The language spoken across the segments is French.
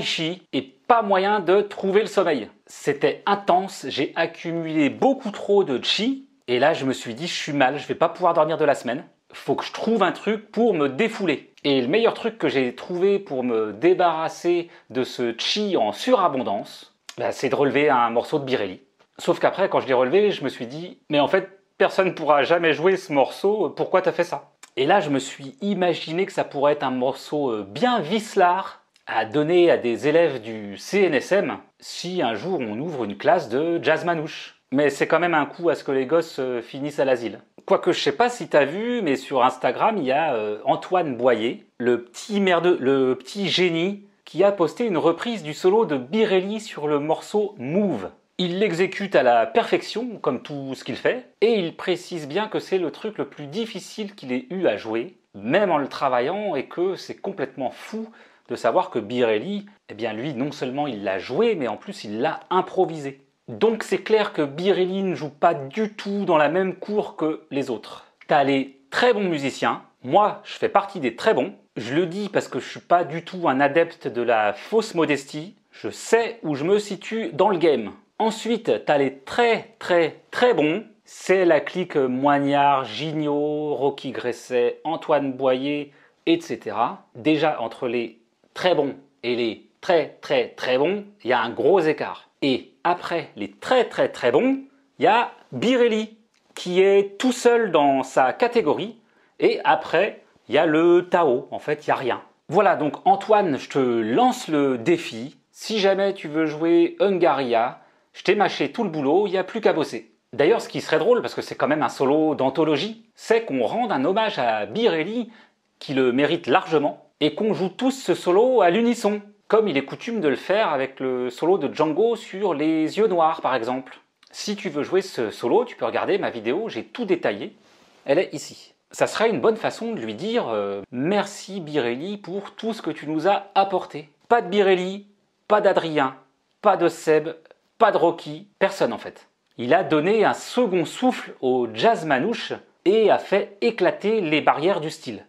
chi et pas moyen de trouver le sommeil. C'était intense, j'ai accumulé beaucoup trop de chi et là, je me suis dit, je suis mal, je vais pas pouvoir dormir de la semaine. Faut que je trouve un truc pour me défouler. Et le meilleur truc que j'ai trouvé pour me débarrasser de ce chi en surabondance, bah, c'est de relever un morceau de Birelli. Sauf qu'après, quand je l'ai relevé, je me suis dit, mais en fait, personne ne pourra jamais jouer ce morceau, pourquoi t'as fait ça? Et là, je me suis imaginé que ça pourrait être un morceau euh, bien vicelard à donner à des élèves du CNSM si un jour on ouvre une classe de jazz manouche. Mais c'est quand même un coup à ce que les gosses euh, finissent à l'asile. Quoique je sais pas si t'as vu, mais sur Instagram, il y a euh, Antoine Boyer, le petit merdeux, le petit génie, qui a posté une reprise du solo de Birelli sur le morceau Move. Il l'exécute à la perfection, comme tout ce qu'il fait, et il précise bien que c'est le truc le plus difficile qu'il ait eu à jouer, même en le travaillant, et que c'est complètement fou de savoir que Birelli, eh bien lui, non seulement il l'a joué, mais en plus il l'a improvisé. Donc c'est clair que Birelli ne joue pas du tout dans la même cour que les autres. T'as les très bons musiciens, moi je fais partie des très bons, je le dis parce que je suis pas du tout un adepte de la fausse modestie, je sais où je me situe dans le game. Ensuite, t'as les très très très bons, c'est la clique Moignard, Gignot, Rocky Gresset, Antoine Boyer, etc. Déjà entre les très bons et les très très très bons, il y a un gros écart. Et après les très très très bons, il y a Birelli qui est tout seul dans sa catégorie. Et après, il y a le Tao. En fait, il n'y a rien. Voilà, donc Antoine, je te lance le défi. Si jamais tu veux jouer Hungaria, je t'ai mâché tout le boulot, il n'y a plus qu'à bosser. D'ailleurs, ce qui serait drôle, parce que c'est quand même un solo d'anthologie, c'est qu'on rende un hommage à Birelli, qui le mérite largement, et qu'on joue tous ce solo à l'unisson comme il est coutume de le faire avec le solo de Django sur les yeux noirs par exemple. Si tu veux jouer ce solo, tu peux regarder ma vidéo, j'ai tout détaillé. Elle est ici. Ça serait une bonne façon de lui dire euh, merci Birelli pour tout ce que tu nous as apporté. Pas de Birelli, pas d'Adrien, pas de Seb, pas de Rocky, personne en fait. Il a donné un second souffle au jazz manouche et a fait éclater les barrières du style.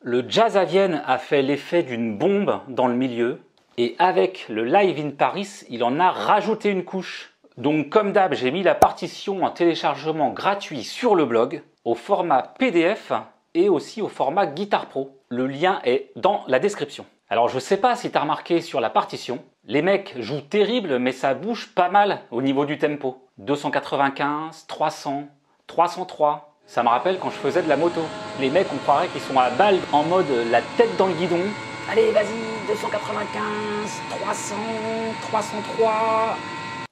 Le jazz à Vienne a fait l'effet d'une bombe dans le milieu. Et avec le Live in Paris, il en a rajouté une couche. Donc comme d'hab, j'ai mis la partition en téléchargement gratuit sur le blog, au format PDF et aussi au format Guitar Pro. Le lien est dans la description. Alors je sais pas si tu as remarqué sur la partition, les mecs jouent terrible mais ça bouge pas mal au niveau du tempo. 295, 300, 303. Ça me rappelle quand je faisais de la moto. Les mecs on croirait qu'ils sont à balle en mode la tête dans le guidon. Allez vas-y, 295, 300, 303.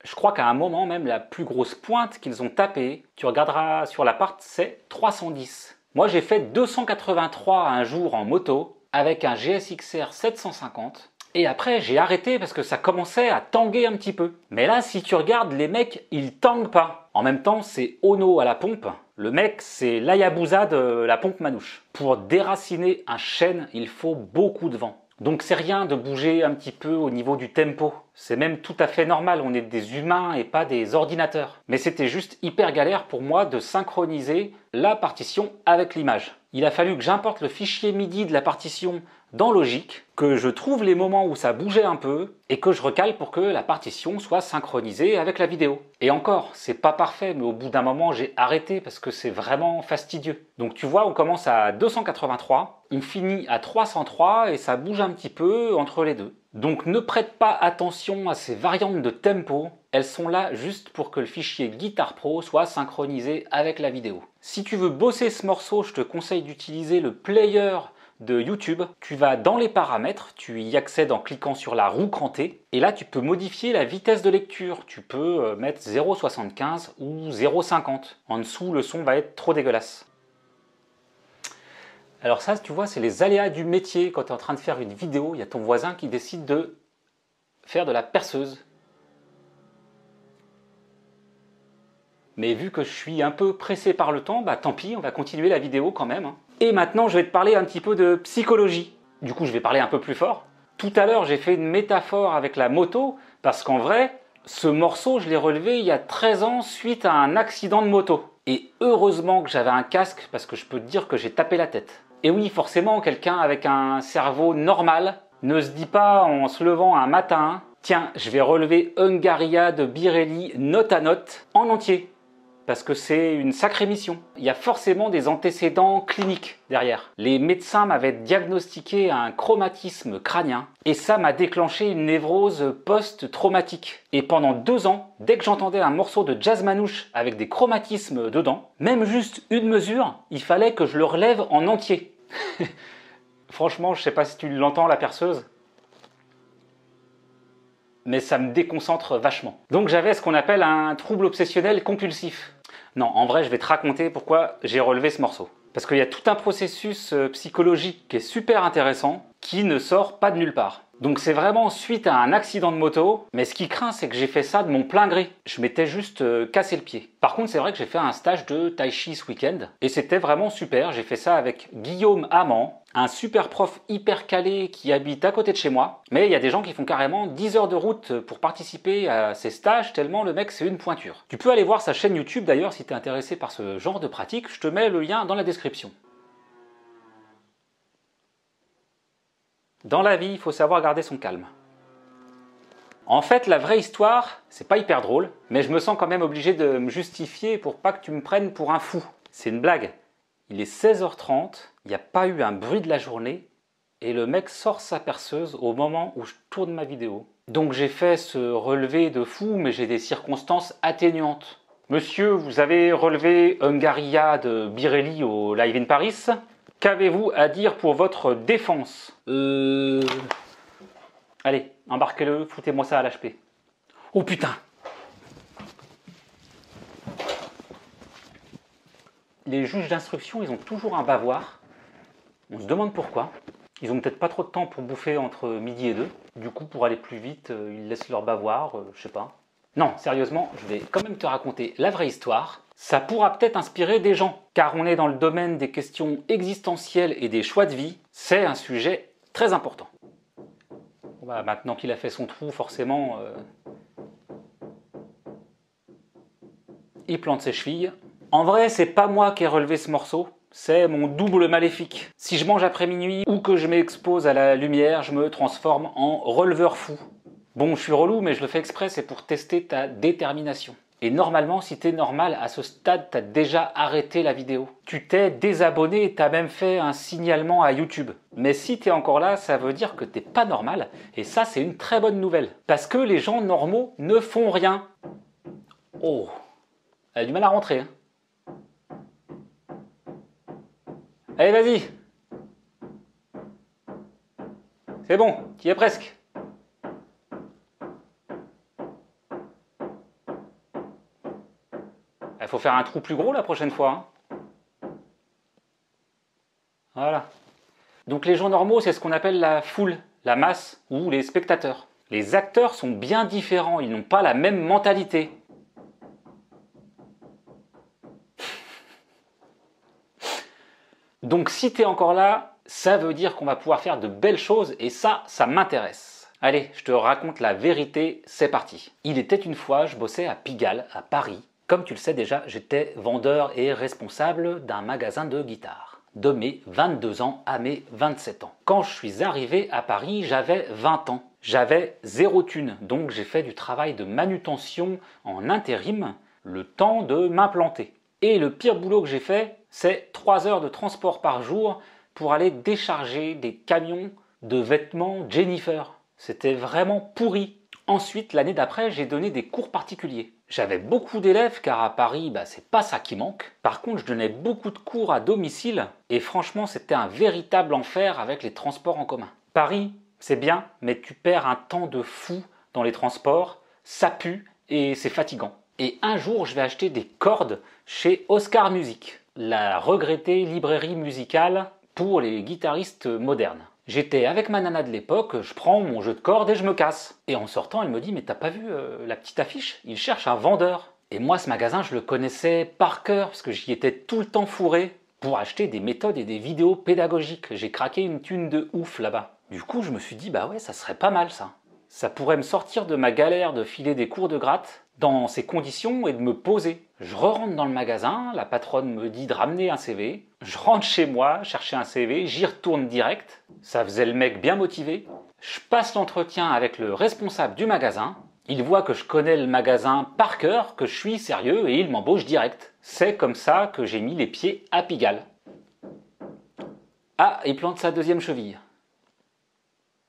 Je crois qu'à un moment même la plus grosse pointe qu'ils ont tapée, tu regarderas sur la part, c'est 310. Moi j'ai fait 283 un jour en moto avec un GSXR 750. Et après, j'ai arrêté parce que ça commençait à tanguer un petit peu. Mais là, si tu regardes, les mecs, ils tanguent pas. En même temps, c'est Ono à la pompe. Le mec, c'est l'Ayabusa de la pompe manouche. Pour déraciner un chêne, il faut beaucoup de vent. Donc c'est rien de bouger un petit peu au niveau du tempo. C'est même tout à fait normal, on est des humains et pas des ordinateurs. Mais c'était juste hyper galère pour moi de synchroniser la partition avec l'image. Il a fallu que j'importe le fichier MIDI de la partition dans Logic, que je trouve les moments où ça bougeait un peu et que je recale pour que la partition soit synchronisée avec la vidéo. Et encore, c'est pas parfait, mais au bout d'un moment, j'ai arrêté parce que c'est vraiment fastidieux. Donc tu vois, on commence à 283, on finit à 303 et ça bouge un petit peu entre les deux. Donc ne prête pas attention à ces variantes de tempo, elles sont là juste pour que le fichier Guitar Pro soit synchronisé avec la vidéo. Si tu veux bosser ce morceau, je te conseille d'utiliser le player de YouTube, tu vas dans les paramètres, tu y accèdes en cliquant sur la roue crantée, et là tu peux modifier la vitesse de lecture. Tu peux euh, mettre 0,75 ou 0,50. En dessous, le son va être trop dégueulasse. Alors ça, tu vois, c'est les aléas du métier. Quand tu es en train de faire une vidéo, il y a ton voisin qui décide de faire de la perceuse. Mais vu que je suis un peu pressé par le temps, bah tant pis, on va continuer la vidéo quand même. Et maintenant, je vais te parler un petit peu de psychologie. Du coup, je vais parler un peu plus fort. Tout à l'heure, j'ai fait une métaphore avec la moto, parce qu'en vrai, ce morceau, je l'ai relevé il y a 13 ans suite à un accident de moto. Et heureusement que j'avais un casque, parce que je peux te dire que j'ai tapé la tête. Et oui, forcément, quelqu'un avec un cerveau normal ne se dit pas en se levant un matin, tiens, je vais relever Hungaria de Birelli note à note en entier parce que c'est une sacrée mission. Il y a forcément des antécédents cliniques derrière. Les médecins m'avaient diagnostiqué un chromatisme crânien et ça m'a déclenché une névrose post-traumatique. Et pendant deux ans, dès que j'entendais un morceau de jazz manouche avec des chromatismes dedans, même juste une mesure, il fallait que je le relève en entier. Franchement, je sais pas si tu l'entends la perceuse, mais ça me déconcentre vachement. Donc j'avais ce qu'on appelle un trouble obsessionnel compulsif. Non, en vrai, je vais te raconter pourquoi j'ai relevé ce morceau. Parce qu'il y a tout un processus euh, psychologique qui est super intéressant, qui ne sort pas de nulle part. Donc c'est vraiment suite à un accident de moto, mais ce qui craint c'est que j'ai fait ça de mon plein gré. Je m'étais juste euh, cassé le pied. Par contre c'est vrai que j'ai fait un stage de tai chi ce week-end, et c'était vraiment super. J'ai fait ça avec Guillaume Amand, un super prof hyper calé qui habite à côté de chez moi. Mais il y a des gens qui font carrément 10 heures de route pour participer à ces stages, tellement le mec c'est une pointure. Tu peux aller voir sa chaîne YouTube d'ailleurs si tu es intéressé par ce genre de pratique, je te mets le lien dans la description. Dans la vie, il faut savoir garder son calme. En fait, la vraie histoire, c'est pas hyper drôle, mais je me sens quand même obligé de me justifier pour pas que tu me prennes pour un fou. C'est une blague. Il est 16h30, il n'y a pas eu un bruit de la journée, et le mec sort sa perceuse au moment où je tourne ma vidéo. Donc j'ai fait ce relevé de fou, mais j'ai des circonstances atténuantes. Monsieur, vous avez relevé Hungaria de Birelli au Live in Paris Qu'avez-vous à dire pour votre défense? Euh... Allez, embarquez-le, foutez-moi ça à l'HP. Oh putain Les juges d'instruction, ils ont toujours un bavoir. On se demande pourquoi. Ils ont peut-être pas trop de temps pour bouffer entre midi et deux. Du coup, pour aller plus vite, euh, ils laissent leur bavoir, euh, je sais pas. Non, sérieusement, je vais quand même te raconter la vraie histoire. Ça pourra peut-être inspirer des gens, car on est dans le domaine des questions existentielles et des choix de vie. C'est un sujet très important. Bah, maintenant qu'il a fait son trou, forcément, euh, il plante ses chevilles. En vrai, c'est pas moi qui ai relevé ce morceau, C'est mon double maléfique. Si je mange après minuit ou que je m'expose à la lumière, je me transforme en releveur fou. Bon, je suis relou, mais je le fais exprès, c'est pour tester ta détermination. Et normalement, si t'es normal, à ce stade, t'as déjà arrêté la vidéo. Tu t'es désabonné et t'as même fait un signalement à YouTube. Mais si t'es encore là, ça veut dire que t'es pas normal. Et ça, c'est une très bonne nouvelle. Parce que les gens normaux ne font rien. Oh, elle a du mal à rentrer. Hein. Allez, vas-y. C'est bon, tu y es presque. Il faut faire un trou plus gros la prochaine fois. Hein. Voilà. Donc les gens normaux, c'est ce qu'on appelle la foule, la masse ou les spectateurs. Les acteurs sont bien différents, ils n'ont pas la même mentalité. Donc si tu encore là, ça veut dire qu'on va pouvoir faire de belles choses et ça, ça m'intéresse. Allez, je te raconte la vérité, c'est parti. Il était une fois, je bossais à Pigalle, à Paris, comme tu le sais déjà, j'étais vendeur et responsable d'un magasin de guitare, de mes 22 ans à mes 27 ans. Quand je suis arrivé à Paris, j'avais 20 ans. J'avais zéro thune, donc j'ai fait du travail de manutention en intérim, le temps de m'implanter. Et le pire boulot que j'ai fait, c'est 3 heures de transport par jour pour aller décharger des camions de vêtements Jennifer. C'était vraiment pourri. Ensuite, l'année d'après, j'ai donné des cours particuliers. J'avais beaucoup d'élèves car à Paris, bah, c'est pas ça qui manque. Par contre, je donnais beaucoup de cours à domicile et franchement, c'était un véritable enfer avec les transports en commun. Paris, c'est bien, mais tu perds un temps de fou dans les transports, ça pue et c'est fatigant. Et un jour, je vais acheter des cordes chez Oscar Music, la regrettée librairie musicale pour les guitaristes modernes. J'étais avec ma nana de l'époque, je prends mon jeu de cordes et je me casse. Et en sortant, elle me dit Mais t'as pas vu euh, la petite affiche? Il cherche un vendeur. Et moi, ce magasin, je le connaissais par cœur parce que j'y étais tout le temps fourré pour acheter des méthodes et des vidéos pédagogiques. J'ai craqué une thune de ouf là-bas. Du coup, je me suis dit Bah ouais, ça serait pas mal ça. Ça pourrait me sortir de ma galère de filer des cours de gratte dans ces conditions et de me poser. Je re-rentre dans le magasin, la patronne me dit de ramener un CV. Je rentre chez moi, chercher un CV, j'y retourne direct. Ça faisait le mec bien motivé. Je passe l'entretien avec le responsable du magasin. Il voit que je connais le magasin par cœur, que je suis sérieux et il m'embauche direct. C'est comme ça que j'ai mis les pieds à Pigalle. Ah, il plante sa deuxième cheville.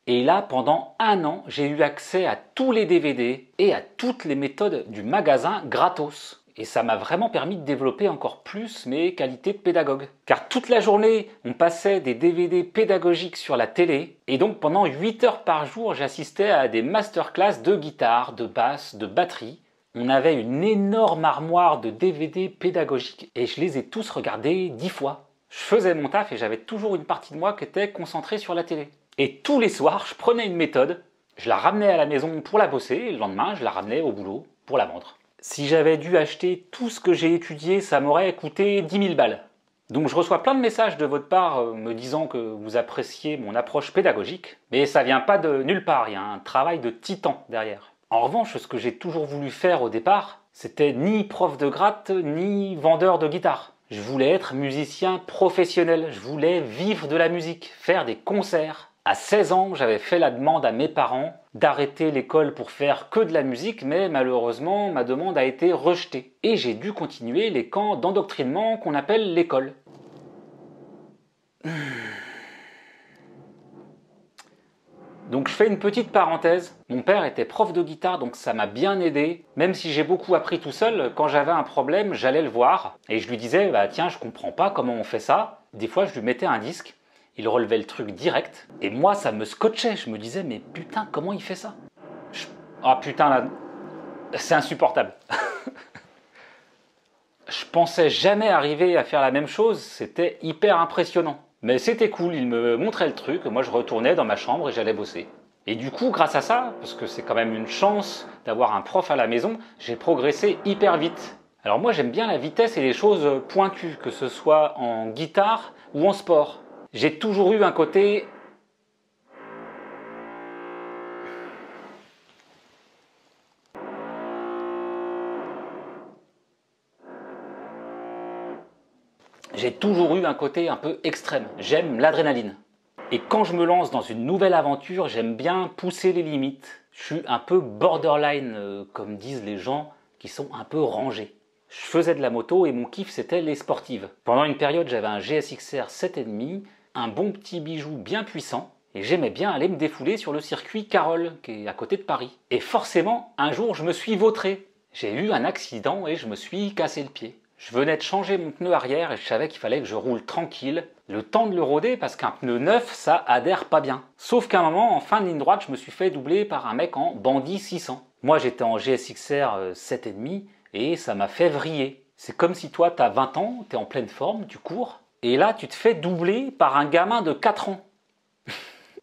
Et là, pendant un an, j'ai eu accès à tous les DVD et à toutes les méthodes du magasin gratos. Et ça m'a vraiment permis de développer encore plus mes qualités de pédagogue. Car toute la journée, on passait des DVD pédagogiques sur la télé. Et donc pendant 8 heures par jour, j'assistais à des masterclass de guitare, de basse, de batterie. On avait une énorme armoire de DVD pédagogiques et je les ai tous regardés 10 fois. Je faisais mon taf et j'avais toujours une partie de moi qui était concentrée sur la télé. Et tous les soirs, je prenais une méthode, je la ramenais à la maison pour la bosser, et le lendemain, je la ramenais au boulot pour la vendre. Si j'avais dû acheter tout ce que j'ai étudié, ça m'aurait coûté 10 000 balles. Donc je reçois plein de messages de votre part euh, me disant que vous appréciez mon approche pédagogique, mais ça vient pas de nulle part, il y a un travail de titan derrière. En revanche, ce que j'ai toujours voulu faire au départ, c'était ni prof de gratte, ni vendeur de guitare. Je voulais être musicien professionnel, je voulais vivre de la musique, faire des concerts, à 16 ans, j'avais fait la demande à mes parents d'arrêter l'école pour faire que de la musique, mais malheureusement, ma demande a été rejetée. Et j'ai dû continuer les camps d'endoctrinement qu'on appelle l'école. Donc je fais une petite parenthèse. Mon père était prof de guitare, donc ça m'a bien aidé. Même si j'ai beaucoup appris tout seul, quand j'avais un problème, j'allais le voir et je lui disais bah tiens, je comprends pas comment on fait ça. Des fois, je lui mettais un disque il relevait le truc direct. Et moi, ça me scotchait. Je me disais, mais putain, comment il fait ça? Ah putain, là, c'est insupportable. je pensais jamais arriver à faire la même chose. C'était hyper impressionnant. Mais c'était cool. Il me montrait le truc. Moi, je retournais dans ma chambre et j'allais bosser. Et du coup, grâce à ça, parce que c'est quand même une chance d'avoir un prof à la maison, j'ai progressé hyper vite. Alors moi j'aime bien la vitesse et les choses pointues, que ce soit en guitare ou en sport j'ai toujours eu un côté j'ai toujours eu un côté un peu extrême. J'aime l'adrénaline. Et quand je me lance dans une nouvelle aventure, j'aime bien pousser les limites. Je suis un peu borderline, euh, comme disent les gens qui sont un peu rangés. Je faisais de la moto et mon kiff c'était les sportives. Pendant une période j'avais un GSXR 7,5, un bon petit bijou bien puissant, et j'aimais bien aller me défouler sur le circuit Carole, qui est à côté de Paris. Et forcément, un jour je me suis vautré. J'ai eu un accident et je me suis cassé le pied. Je venais de changer mon pneu arrière et je savais qu'il fallait que je roule tranquille, le temps de le rôder parce qu'un pneu neuf, ça adhère pas bien. Sauf qu'à un moment, en fin de ligne droite, je me suis fait doubler par un mec en Bandit 600. Moi, j'étais en GSXR 7,5 et ça m'a fait vriller. C'est comme si toi, tu as 20 ans, tu es en pleine forme, tu cours, et là, tu te fais doubler par un gamin de 4 ans.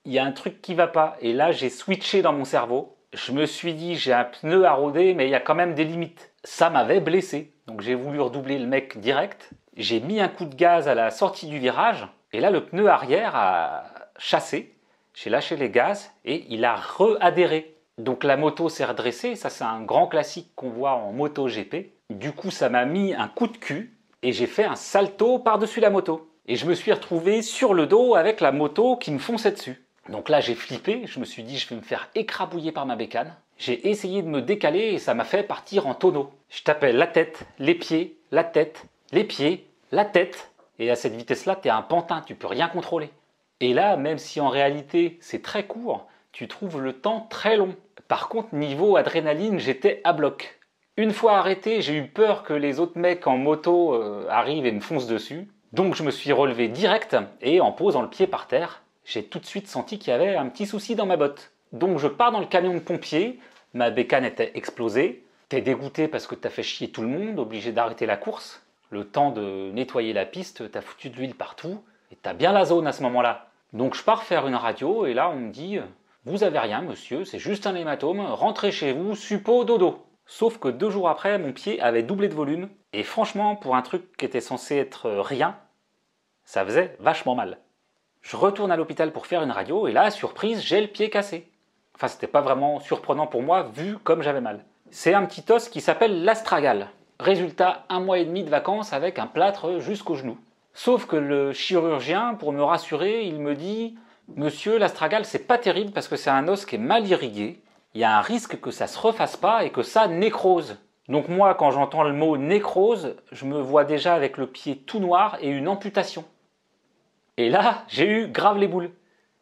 il y a un truc qui va pas. Et là, j'ai switché dans mon cerveau. Je me suis dit, j'ai un pneu à rôder, mais il y a quand même des limites. Ça m'avait blessé. Donc j'ai voulu redoubler le mec direct. J'ai mis un coup de gaz à la sortie du virage. Et là, le pneu arrière a chassé. J'ai lâché les gaz et il a re-adhéré. Donc la moto s'est redressée. Ça, c'est un grand classique qu'on voit en moto GP. Du coup, ça m'a mis un coup de cul et j'ai fait un salto par-dessus la moto. Et je me suis retrouvé sur le dos avec la moto qui me fonçait dessus. Donc là, j'ai flippé, je me suis dit, je vais me faire écrabouiller par ma bécane. J'ai essayé de me décaler et ça m'a fait partir en tonneau. Je tapais la tête, les pieds, la tête, les pieds, la tête. Et à cette vitesse-là, tu es un pantin, tu peux rien contrôler. Et là, même si en réalité c'est très court, tu trouves le temps très long. Par contre, niveau adrénaline, j'étais à bloc. Une fois arrêté, j'ai eu peur que les autres mecs en moto euh, arrivent et me foncent dessus. Donc je me suis relevé direct et en posant le pied par terre, j'ai tout de suite senti qu'il y avait un petit souci dans ma botte. Donc je pars dans le camion de pompier, ma bécane était explosée, t'es dégoûté parce que t'as fait chier tout le monde, obligé d'arrêter la course, le temps de nettoyer la piste, t'as foutu de l'huile partout, et t'as bien la zone à ce moment-là. Donc je pars faire une radio, et là on me dit Vous avez rien, monsieur, c'est juste un hématome, rentrez chez vous, suppo dodo. Sauf que deux jours après, mon pied avait doublé de volume, et franchement, pour un truc qui était censé être rien, ça faisait vachement mal. Je retourne à l'hôpital pour faire une radio et là, surprise, j'ai le pied cassé. Enfin, c'était pas vraiment surprenant pour moi vu comme j'avais mal. C'est un petit os qui s'appelle l'astragale. Résultat, un mois et demi de vacances avec un plâtre jusqu'au genou. Sauf que le chirurgien, pour me rassurer, il me dit Monsieur, l'astragale, c'est pas terrible parce que c'est un os qui est mal irrigué. Il y a un risque que ça se refasse pas et que ça nécrose. Donc moi, quand j'entends le mot nécrose, je me vois déjà avec le pied tout noir et une amputation. Et là, j'ai eu grave les boules.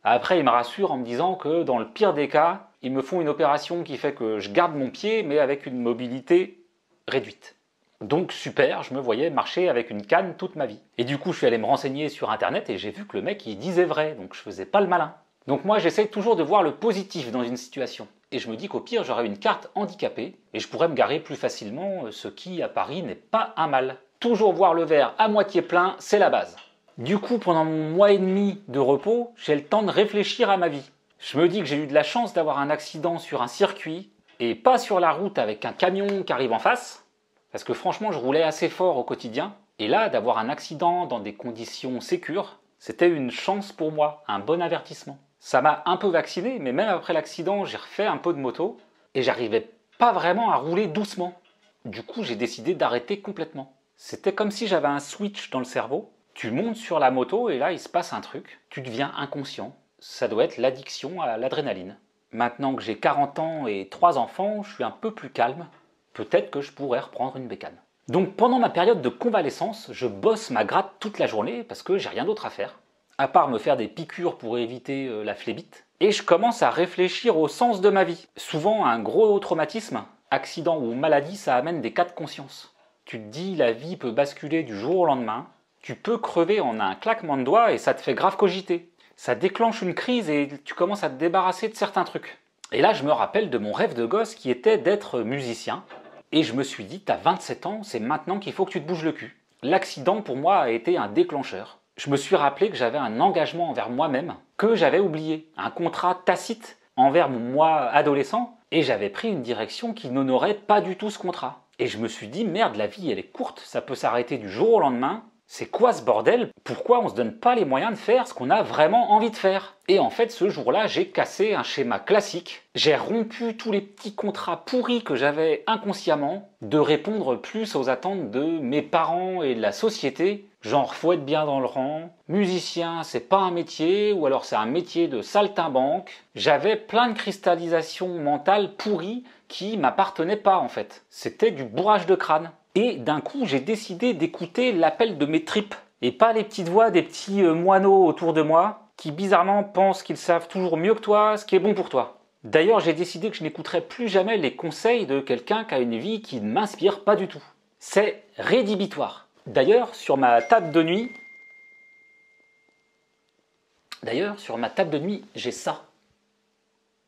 Après, il me rassure en me disant que dans le pire des cas, ils me font une opération qui fait que je garde mon pied, mais avec une mobilité réduite. Donc super, je me voyais marcher avec une canne toute ma vie. Et du coup, je suis allé me renseigner sur internet et j'ai vu que le mec il disait vrai, donc je faisais pas le malin. Donc moi, j'essaye toujours de voir le positif dans une situation. Et je me dis qu'au pire, j'aurai une carte handicapée et je pourrais me garer plus facilement, ce qui à Paris n'est pas un mal. Toujours voir le verre à moitié plein, c'est la base. Du coup, pendant mon mois et demi de repos, j'ai le temps de réfléchir à ma vie. Je me dis que j'ai eu de la chance d'avoir un accident sur un circuit et pas sur la route avec un camion qui arrive en face, parce que franchement, je roulais assez fort au quotidien. Et là, d'avoir un accident dans des conditions sécures, c'était une chance pour moi, un bon avertissement. Ça m'a un peu vacciné, mais même après l'accident, j'ai refait un peu de moto et j'arrivais pas vraiment à rouler doucement. Du coup, j'ai décidé d'arrêter complètement. C'était comme si j'avais un switch dans le cerveau tu montes sur la moto et là il se passe un truc, tu deviens inconscient. Ça doit être l'addiction à l'adrénaline. Maintenant que j'ai 40 ans et 3 enfants, je suis un peu plus calme. Peut-être que je pourrais reprendre une bécane. Donc pendant ma période de convalescence, je bosse ma gratte toute la journée parce que j'ai rien d'autre à faire, à part me faire des piqûres pour éviter euh, la phlébite. Et je commence à réfléchir au sens de ma vie. Souvent, un gros traumatisme, accident ou maladie, ça amène des cas de conscience. Tu te dis, la vie peut basculer du jour au lendemain, tu peux crever en un claquement de doigts et ça te fait grave cogiter. Ça déclenche une crise et tu commences à te débarrasser de certains trucs. Et là, je me rappelle de mon rêve de gosse qui était d'être musicien. Et je me suis dit, t'as 27 ans, c'est maintenant qu'il faut que tu te bouges le cul. L'accident pour moi a été un déclencheur. Je me suis rappelé que j'avais un engagement envers moi-même que j'avais oublié, un contrat tacite envers mon moi adolescent, et j'avais pris une direction qui n'honorait pas du tout ce contrat. Et je me suis dit, merde, la vie elle est courte, ça peut s'arrêter du jour au lendemain, c'est quoi ce bordel? Pourquoi on se donne pas les moyens de faire ce qu'on a vraiment envie de faire? Et en fait, ce jour-là, j'ai cassé un schéma classique. J'ai rompu tous les petits contrats pourris que j'avais inconsciemment de répondre plus aux attentes de mes parents et de la société. Genre, faut être bien dans le rang, musicien, c'est pas un métier, ou alors c'est un métier de saltimbanque. J'avais plein de cristallisation mentale pourries qui m'appartenaient pas en fait. C'était du bourrage de crâne. Et d'un coup, j'ai décidé d'écouter l'appel de mes tripes et pas les petites voix des petits euh, moineaux autour de moi qui bizarrement pensent qu'ils savent toujours mieux que toi ce qui est bon pour toi. D'ailleurs, j'ai décidé que je n'écouterai plus jamais les conseils de quelqu'un qui a une vie qui ne m'inspire pas du tout. C'est rédhibitoire. D'ailleurs, sur ma table de nuit, D'ailleurs, sur ma table de nuit, j'ai ça.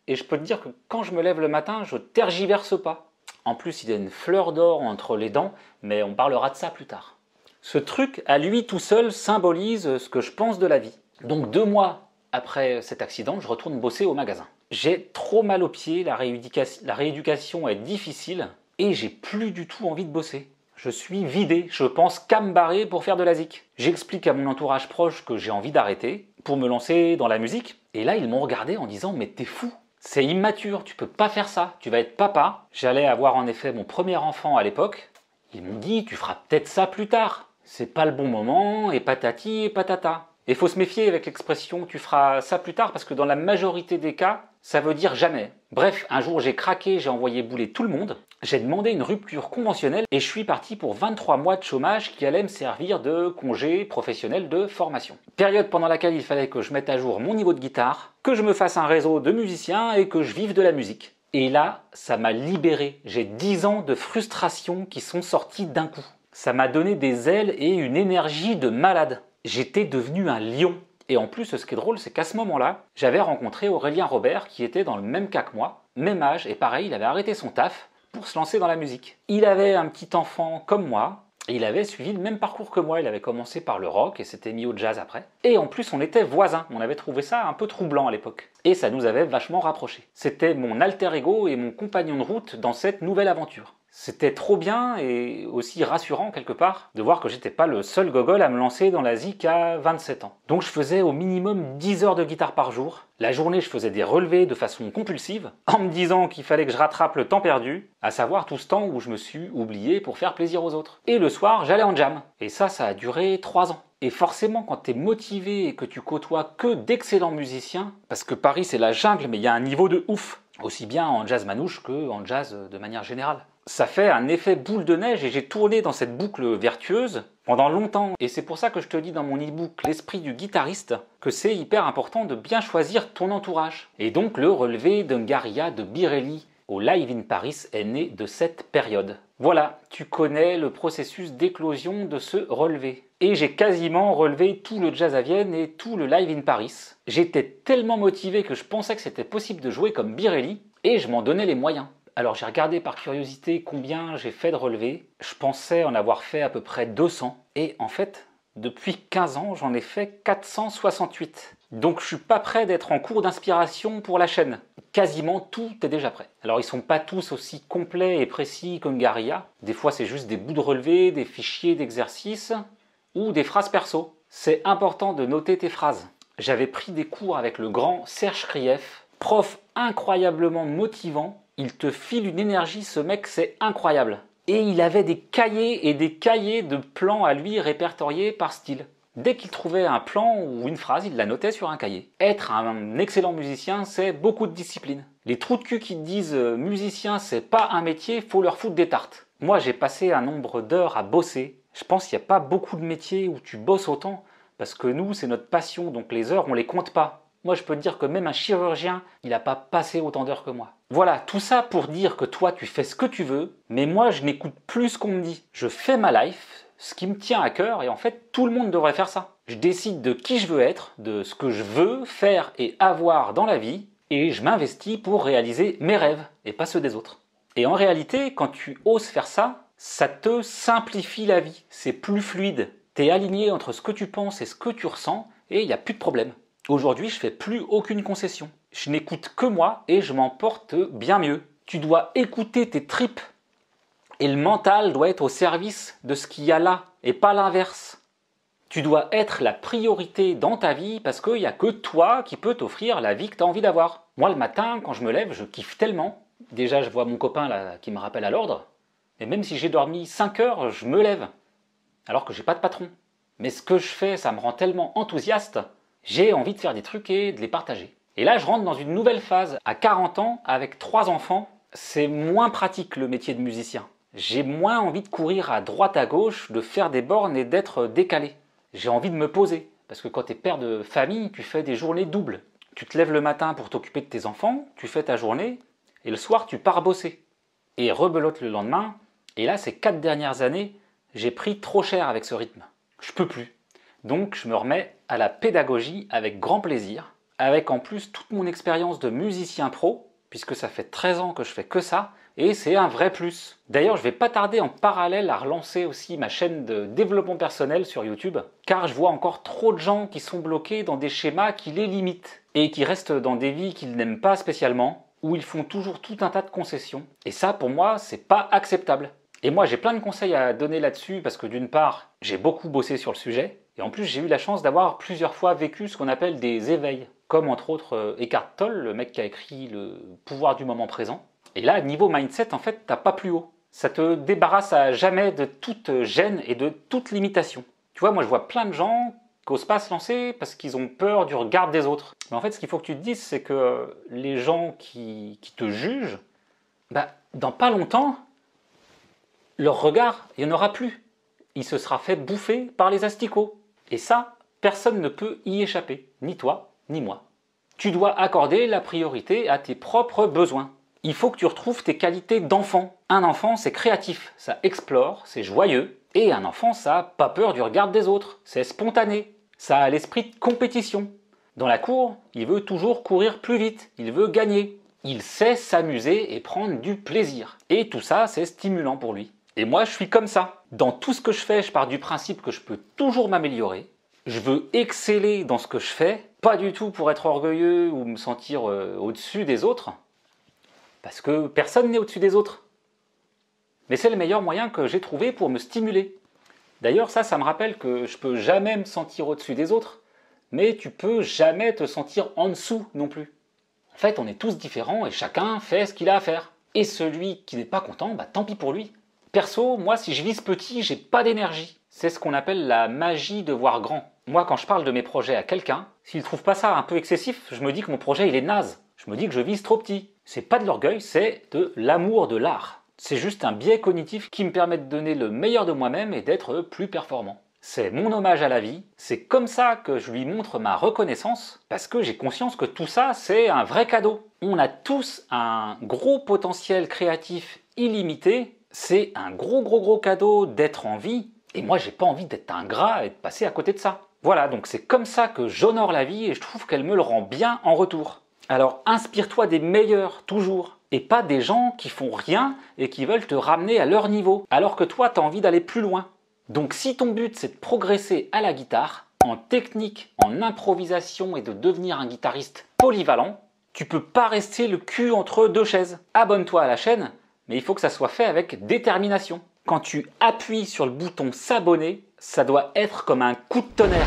Et je peux te dire que quand je me lève le matin, je tergiverse pas. En plus, il a une fleur d'or entre les dents, mais on parlera de ça plus tard. Ce truc, à lui tout seul, symbolise ce que je pense de la vie. Donc deux mois après cet accident, je retourne bosser au magasin. J'ai trop mal aux pieds, la, rééducation, est difficile, et j'ai plus du tout envie de bosser. Je suis vidé, je pense qu'à me barrer pour faire de la zik. J'explique à mon entourage proche que j'ai envie d'arrêter pour me lancer dans la musique, et là ils m'ont regardé en disant mais t'es fou, c'est immature, tu peux pas faire ça, tu vas être papa. J'allais avoir en effet mon premier enfant à l'époque. Ils m'ont dit, tu feras peut-être ça plus tard. C'est pas le bon moment, et patati et patata. Et faut se méfier avec l'expression tu feras ça plus tard parce que dans la majorité des cas, ça veut dire jamais. Bref, un jour j'ai craqué, j'ai envoyé bouler tout le monde, j'ai demandé une rupture conventionnelle et je suis parti pour 23 mois de chômage qui allait me servir de congé professionnel de formation. Période pendant laquelle il fallait que je mette à jour mon niveau de guitare, que je me fasse un réseau de musiciens et que je vive de la musique. Et là, ça m'a libéré. J'ai 10 ans de frustration qui sont sortis d'un coup. Ça m'a donné des ailes et une énergie de malade. J'étais devenu un lion. Et en plus, ce qui est drôle, c'est qu'à ce moment-là, j'avais rencontré Aurélien Robert qui était dans le même cas que moi, même âge, et pareil, il avait arrêté son taf pour se lancer dans la musique. Il avait un petit enfant comme moi, et il avait suivi le même parcours que moi, il avait commencé par le rock et s'était mis au jazz après. Et en plus, on était voisins, on avait trouvé ça un peu troublant à l'époque. Et ça nous avait vachement rapprochés. C'était mon alter ego et mon compagnon de route dans cette nouvelle aventure. C'était trop bien et aussi rassurant quelque part de voir que j'étais pas le seul gogol à me lancer dans la zik à 27 ans. Donc je faisais au minimum 10 heures de guitare par jour. La journée, je faisais des relevés de façon compulsive en me disant qu'il fallait que je rattrape le temps perdu, à savoir tout ce temps où je me suis oublié pour faire plaisir aux autres. Et le soir, j'allais en jam. Et ça, ça a duré 3 ans. Et forcément, quand tu es motivé et que tu côtoies que d'excellents musiciens, parce que Paris c'est la jungle, mais il y a un niveau de ouf, aussi bien en jazz manouche que en jazz de manière générale ça fait un effet boule de neige et j'ai tourné dans cette boucle vertueuse pendant longtemps. Et c'est pour ça que je te dis dans mon e-book L'esprit du guitariste que c'est hyper important de bien choisir ton entourage. Et donc le relevé d'Ungaria de Birelli au Live in Paris est né de cette période. Voilà, tu connais le processus d'éclosion de ce relevé. Et j'ai quasiment relevé tout le jazz à Vienne et tout le Live in Paris. J'étais tellement motivé que je pensais que c'était possible de jouer comme Birelli et je m'en donnais les moyens. Alors j'ai regardé par curiosité combien j'ai fait de relevés. Je pensais en avoir fait à peu près 200. Et en fait, depuis 15 ans, j'en ai fait 468. Donc je suis pas prêt d'être en cours d'inspiration pour la chaîne. Quasiment tout est déjà prêt. Alors ils sont pas tous aussi complets et précis comme Garia. Des fois c'est juste des bouts de relevés, des fichiers d'exercices ou des phrases perso. C'est important de noter tes phrases. J'avais pris des cours avec le grand Serge Krief, prof incroyablement motivant il te file une énergie, ce mec, c'est incroyable. Et il avait des cahiers et des cahiers de plans à lui répertoriés par style. Dès qu'il trouvait un plan ou une phrase, il la notait sur un cahier. Être un excellent musicien, c'est beaucoup de discipline. Les trous de cul qui disent euh, musicien, c'est pas un métier, faut leur foutre des tartes. Moi, j'ai passé un nombre d'heures à bosser. Je pense qu'il n'y a pas beaucoup de métiers où tu bosses autant, parce que nous, c'est notre passion, donc les heures, on les compte pas. Moi, je peux te dire que même un chirurgien, il n'a pas passé autant d'heures que moi. Voilà, tout ça pour dire que toi, tu fais ce que tu veux, mais moi, je n'écoute plus ce qu'on me dit. Je fais ma life, ce qui me tient à cœur, et en fait, tout le monde devrait faire ça. Je décide de qui je veux être, de ce que je veux faire et avoir dans la vie, et je m'investis pour réaliser mes rêves, et pas ceux des autres. Et en réalité, quand tu oses faire ça, ça te simplifie la vie, c'est plus fluide. Tu es aligné entre ce que tu penses et ce que tu ressens, et il n'y a plus de problème. Aujourd'hui, je fais plus aucune concession. Je n'écoute que moi et je m'en porte bien mieux. Tu dois écouter tes tripes. Et le mental doit être au service de ce qu'il y a là et pas l'inverse. Tu dois être la priorité dans ta vie parce qu'il n'y a que toi qui peux t'offrir la vie que tu as envie d'avoir. Moi, le matin, quand je me lève, je kiffe tellement. Déjà, je vois mon copain là qui me rappelle à l'ordre. Et même si j'ai dormi 5 heures, je me lève. Alors que j'ai pas de patron. Mais ce que je fais, ça me rend tellement enthousiaste. J'ai envie de faire des trucs et de les partager. Et là, je rentre dans une nouvelle phase. À 40 ans, avec trois enfants, c'est moins pratique le métier de musicien. J'ai moins envie de courir à droite à gauche, de faire des bornes et d'être décalé. J'ai envie de me poser. Parce que quand tu es père de famille, tu fais des journées doubles. Tu te lèves le matin pour t'occuper de tes enfants, tu fais ta journée, et le soir tu pars bosser. Et rebelote le lendemain. Et là, ces quatre dernières années, j'ai pris trop cher avec ce rythme. Je peux plus. Donc je me remets à la pédagogie avec grand plaisir, avec en plus toute mon expérience de musicien pro, puisque ça fait 13 ans que je fais que ça, et c'est un vrai plus. D'ailleurs, je vais pas tarder en parallèle à relancer aussi ma chaîne de développement personnel sur YouTube, car je vois encore trop de gens qui sont bloqués dans des schémas qui les limitent, et qui restent dans des vies qu'ils n'aiment pas spécialement, où ils font toujours tout un tas de concessions. Et ça, pour moi, c'est pas acceptable. Et moi, j'ai plein de conseils à donner là-dessus, parce que d'une part, j'ai beaucoup bossé sur le sujet, et en plus, j'ai eu la chance d'avoir plusieurs fois vécu ce qu'on appelle des éveils, comme entre autres euh, Eckhart Tolle, le mec qui a écrit Le pouvoir du moment présent. Et là, niveau mindset, en fait, t'as pas plus haut. Ça te débarrasse à jamais de toute gêne et de toute limitation. Tu vois, moi, je vois plein de gens qui n'osent pas se lancer parce qu'ils ont peur du regard des autres. Mais en fait, ce qu'il faut que tu te dises, c'est que les gens qui, qui te jugent, bah, dans pas longtemps, leur regard, il n'y en aura plus. Il se sera fait bouffer par les asticots. Et ça, personne ne peut y échapper, ni toi, ni moi. Tu dois accorder la priorité à tes propres besoins. Il faut que tu retrouves tes qualités d'enfant. Un enfant, c'est créatif, ça explore, c'est joyeux. Et un enfant, ça n'a pas peur du regard des autres, c'est spontané, ça a l'esprit de compétition. Dans la cour, il veut toujours courir plus vite, il veut gagner. Il sait s'amuser et prendre du plaisir. Et tout ça, c'est stimulant pour lui. Et moi, je suis comme ça. Dans tout ce que je fais, je pars du principe que je peux toujours m'améliorer. Je veux exceller dans ce que je fais, pas du tout pour être orgueilleux ou me sentir euh, au-dessus des autres, parce que personne n'est au-dessus des autres. Mais c'est le meilleur moyen que j'ai trouvé pour me stimuler. D'ailleurs, ça, ça me rappelle que je peux jamais me sentir au-dessus des autres, mais tu peux jamais te sentir en dessous non plus. En fait, on est tous différents et chacun fait ce qu'il a à faire. Et celui qui n'est pas content, bah tant pis pour lui. Perso, moi, si je vise petit, j'ai pas d'énergie. C'est ce qu'on appelle la magie de voir grand. Moi, quand je parle de mes projets à quelqu'un, s'il trouve pas ça un peu excessif, je me dis que mon projet il est naze. Je me dis que je vise trop petit. C'est pas de l'orgueil, c'est de l'amour de l'art. C'est juste un biais cognitif qui me permet de donner le meilleur de moi-même et d'être plus performant. C'est mon hommage à la vie, c'est comme ça que je lui montre ma reconnaissance, parce que j'ai conscience que tout ça, c'est un vrai cadeau. On a tous un gros potentiel créatif illimité c'est un gros gros gros cadeau d'être en vie, et moi j'ai pas envie d'être un gras et de passer à côté de ça. Voilà, donc c'est comme ça que j'honore la vie et je trouve qu'elle me le rend bien en retour. Alors inspire-toi des meilleurs toujours, et pas des gens qui font rien et qui veulent te ramener à leur niveau, alors que toi tu as envie d'aller plus loin. Donc si ton but c'est de progresser à la guitare, en technique, en improvisation et de devenir un guitariste polyvalent, tu peux pas rester le cul entre deux chaises. Abonne-toi à la chaîne mais il faut que ça soit fait avec détermination. Quand tu appuies sur le bouton s'abonner, ça doit être comme un coup de tonnerre.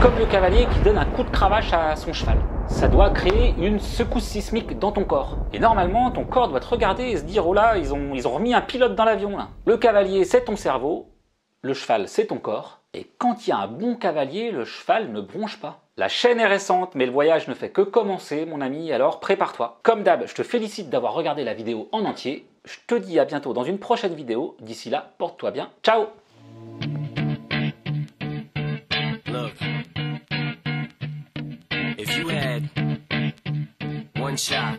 Comme le cavalier qui donne un coup de cravache à son cheval. Ça doit créer une secousse sismique dans ton corps. Et normalement, ton corps doit te regarder et se dire Oh là, ils ont, ils ont remis un pilote dans l'avion. Le cavalier, c'est ton cerveau. Le cheval, c'est ton corps. Et quand il y a un bon cavalier, le cheval ne bronche pas. La chaîne est récente, mais le voyage ne fait que commencer, mon ami, alors prépare-toi. Comme d'hab, je te félicite d'avoir regardé la vidéo en entier. Je te dis à bientôt dans une prochaine vidéo. D'ici là, porte-toi bien. Ciao one shot,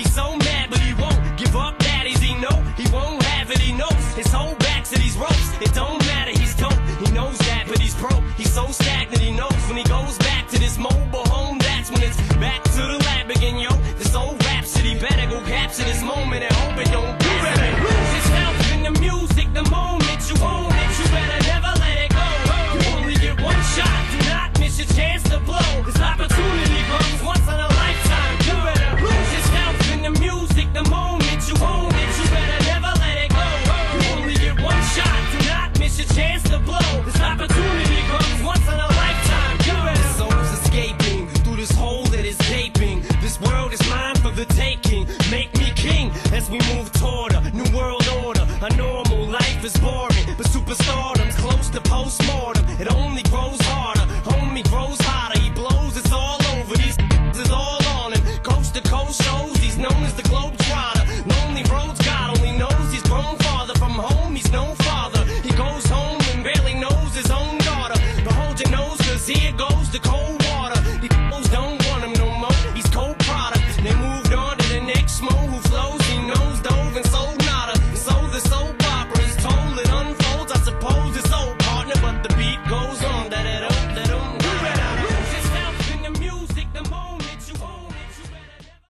He's so mad, but he won't give up that He know he won't have it. He knows his whole back to these ropes. It don't matter, he's dope. He knows that, but he's broke. He's so sad.